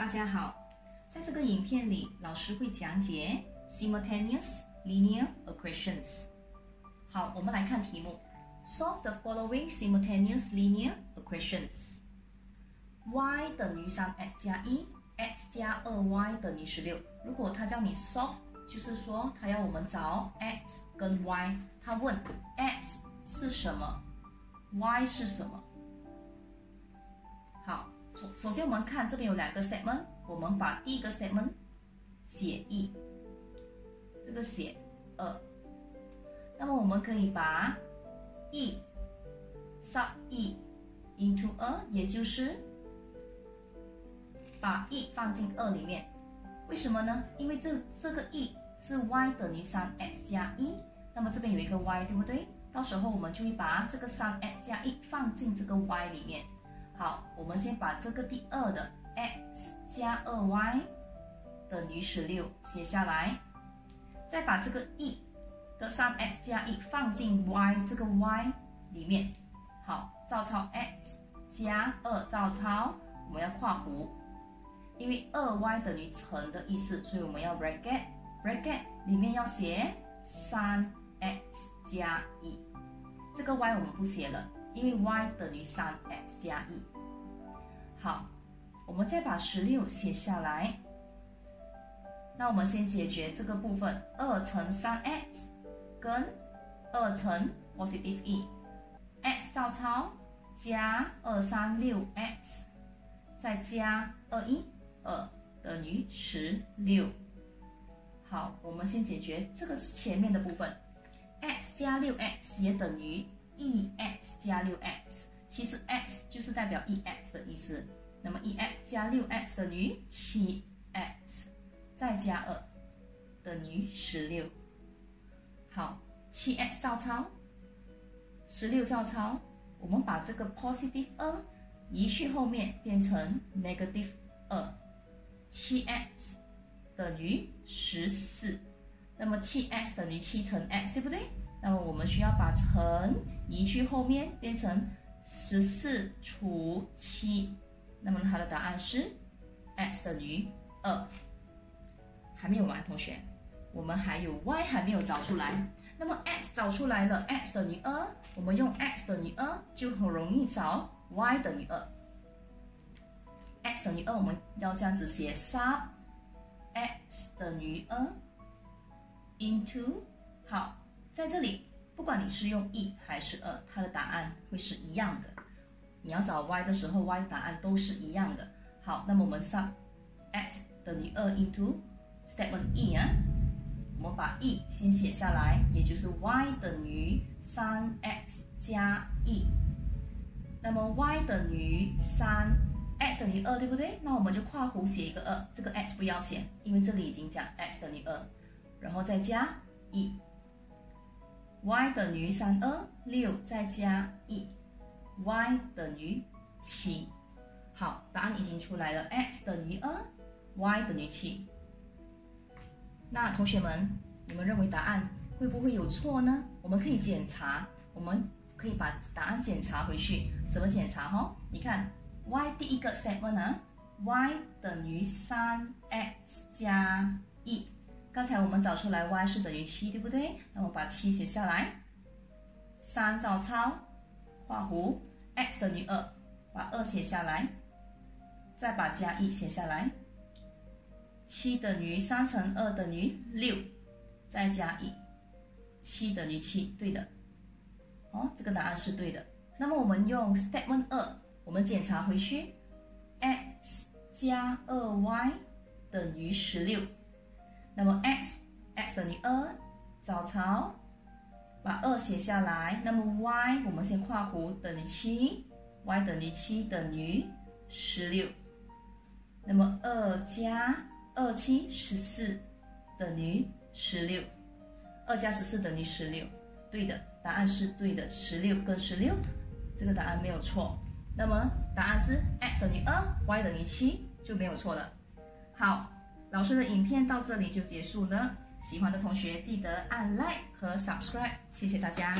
大家好，在这个影片里，老师会讲解 simultaneous linear equations。好，我们来看题目：Solve the following simultaneous linear equations。y 等于三 x 加一，x 加二 y 等于十六。如果他叫你 solve，就是说他要我们找 x 跟 y，他问 x 是什么，y 是什么。好，首首先我们看这边有两个 segment，我们把第一个 segment 写一，这个写二，那么我们可以把 e sub e into 二，也就是把 e 放进二里面。为什么呢？因为这这个 e 是 y 等于三 x 加一，那么这边有一个 y，对不对？到时候我们就会把这个三 x 加一放进这个 y 里面。好，我们先把这个第二的 x 加二 y 等于十六写下来，再把这个 e 的三 x 加一放进 y 这个 y 里面。好，照抄 x 加二照抄，我们要括弧，因为二 y 等于乘的意思，所以我们要 bracket bracket 里面要写三 x 加一，这个 y 我们不写了。因为 y 等于三 x 加一，好，我们再把十六写下来。那我们先解决这个部分，二乘三 x 跟二乘 positive e，x 照抄加二三六 x，再加二一二等于十六。好，我们先解决这个前面的部分，x 加六 x 也等于。E x 加六 x，其实 x 就是代表 e x 的意思。那么 e x 加六 x 等于七 x，再加二等于十六。好，七 x 照抄，十六照抄。我们把这个 positive 二移去后面，变成 negative 二。七 x 等于十四。那么七 x 等于七乘 x，对不对？那么我们需要把乘移去后面，变成十四除七。那么它的答案是 x 等于二。还没有完，同学，我们还有 y 还没有找出来。那么 x 找出来了，x 等于二，我们用 x 等于二就很容易找 y 等于二。x 等于二，我们要这样子写：sub x 等于二 into 好。在这里，不管你是用 e 还是二，它的答案会是一样的。你要找 y 的时候，y 的答案都是一样的。好，那么我们 sub x 等于二 into statement e 啊，我们把 e 先写下来，也就是 y 等于三 x 加 e。那么 y 等于三，x 等于二，对不对？那我们就括弧写一个二，这个 x 不要写，因为这里已经讲 x 等于二，然后再加 e。Y 等于三二六再加一，y 等于七。好，答案已经出来了，x 等于二，y 等于七。那同学们，你们认为答案会不会有错呢？我们可以检查，我们可以把答案检查回去。怎么检查？哈，你看，y 第一个 statement 呢，y 等于三 x 加一。刚才我们找出来 y 是等于七，对不对？那我把七写下来，三照抄，画弧，x 等于二，把二写下来，再把加一写下来，七等于三乘二等于六，再加一，七等于七，对的。哦，这个答案是对的。那么我们用 statement 二，我们检查回去，x 加二 y 等于十六。那么 x x 等于二，找槽，把二写下来。那么 y 我们先括弧等于七，y 等于七等于十六。那么二加二七十四等于十六，二加十四等于十六，对的，答案是对的，十六跟十六，这个答案没有错。那么答案是 x 等于二，y 等于七就没有错了。好。老师的影片到这里就结束了，喜欢的同学记得按 like 和 subscribe，谢谢大家。